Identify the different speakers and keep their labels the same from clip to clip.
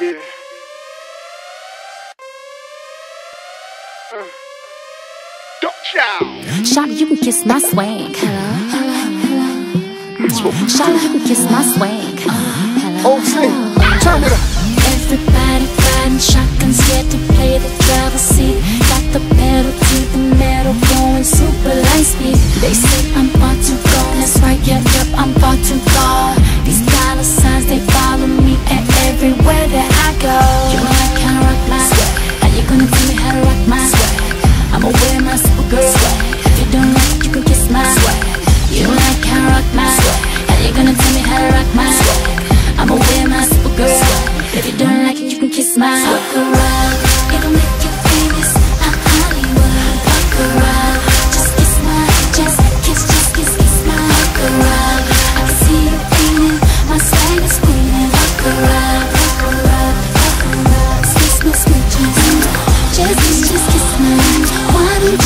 Speaker 1: Yeah. Uh. Dark child.
Speaker 2: Shawty, you can kiss my swag. Shawty, you can kiss my swag.
Speaker 1: Old thing. Turn it up.
Speaker 2: Everybody riding shotgun, scared to play the driver's seat. Got the pedal to the metal, going super light speed. They say I'm far too gone, that's right, yep, yep, I'm far too far. I'ma wear my supergirl swag. If you don't like it, you can kiss my swag. You know I can't rock my swag. How you gonna tell me how to rock my swag? I'ma wear my supergirl swag. If you don't like it, you can kiss my Walk around, it'll make you famous. I'm Hollywood. Walk around, just kiss my Just kiss, just kiss, kiss my Walk around, I can see you feeling My swag is screaming Walk around, walk around, walk around. Kiss my smooches Just kiss, just kiss my Just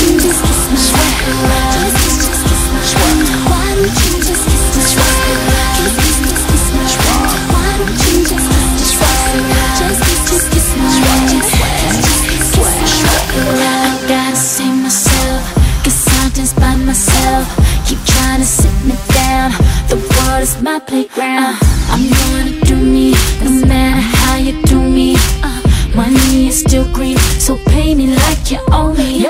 Speaker 2: my my my my my my my playground me, me uh, Money is still green, so pay me like you owe me